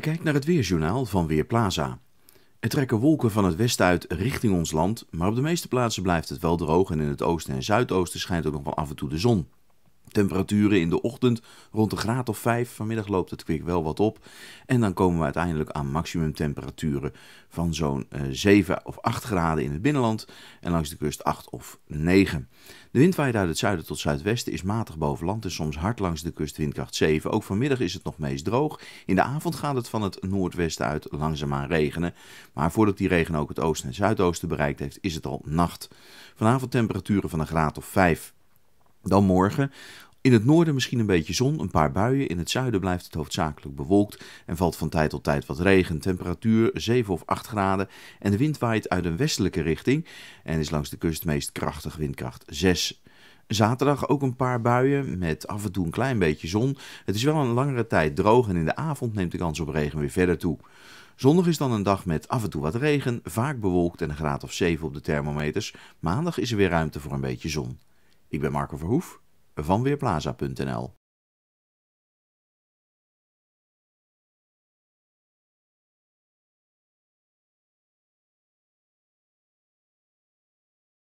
Je kijkt naar het Weerjournaal van Weerplaza. Er trekken wolken van het westen uit richting ons land, maar op de meeste plaatsen blijft het wel droog en in het oosten en zuidoosten schijnt ook nog wel af en toe de zon. Temperaturen in de ochtend rond een graad of 5. Vanmiddag loopt het kwik wel wat op. En dan komen we uiteindelijk aan maximumtemperaturen van zo'n 7 eh, of 8 graden in het binnenland. En langs de kust 8 of 9. De wind waait uit het zuiden tot zuidwesten, is matig boven land en soms hard langs de kust windkracht 7. Ook vanmiddag is het nog meest droog. In de avond gaat het van het noordwesten uit langzaamaan regenen. Maar voordat die regen ook het oosten en zuidoosten bereikt heeft, is het al nacht. Vanavond temperaturen van een graad of 5. Dan morgen. In het noorden misschien een beetje zon, een paar buien. In het zuiden blijft het hoofdzakelijk bewolkt en valt van tijd tot tijd wat regen. Temperatuur 7 of 8 graden en de wind waait uit een westelijke richting en is langs de kust meest krachtig windkracht 6. Zaterdag ook een paar buien met af en toe een klein beetje zon. Het is wel een langere tijd droog en in de avond neemt de kans op regen weer verder toe. Zondag is dan een dag met af en toe wat regen, vaak bewolkt en een graad of 7 op de thermometers. Maandag is er weer ruimte voor een beetje zon. Ik ben Marco Verhoef van Weerplaza.nl